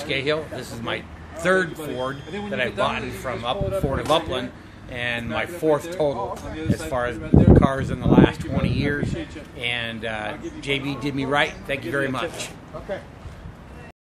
Scahill. This is my third Ford that I've bought from up, Ford of Upland, and my fourth total as far as cars in the last 20 years. And uh, JB did me right. Thank you very much. Okay.